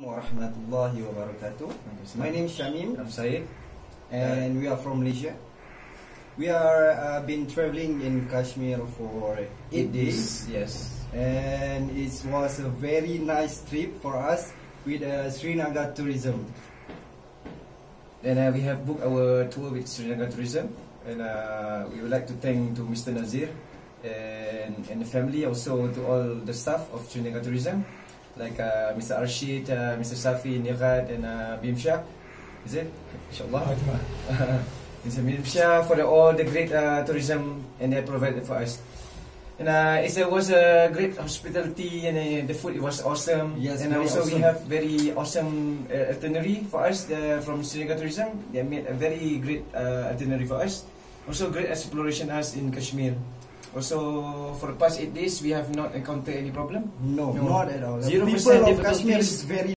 warahmatullahi wabarakatuh. My name is Shamim I'm Syed. and we are from Malaysia. We are uh, been traveling in Kashmir for eight days Yes. and it was a very nice trip for us with uh, Srinagar tourism. Then uh, we have booked our tour with Srinagar Tourism, and uh, we would like to thank to Mr. Nazir and and the family, also to all the staff of Srinagar Tourism, like uh, Mr. Arshid, uh, Mr. Safi, Nirad, and uh, Bimsha. Is it? Inshallah. Mr. Bimsha for the, all the great uh, tourism and they provided for us. And uh, it was a great hospitality and uh, the food was awesome. Yes, and also awesome. we have very awesome uh, itinerary for us from Srinagar Tourism. They made a very great uh, itinerary for us. Also great exploration us in Kashmir. Also for the past eight days we have not encountered any problem. No, No. not at all. Zero percent of Kashmir is very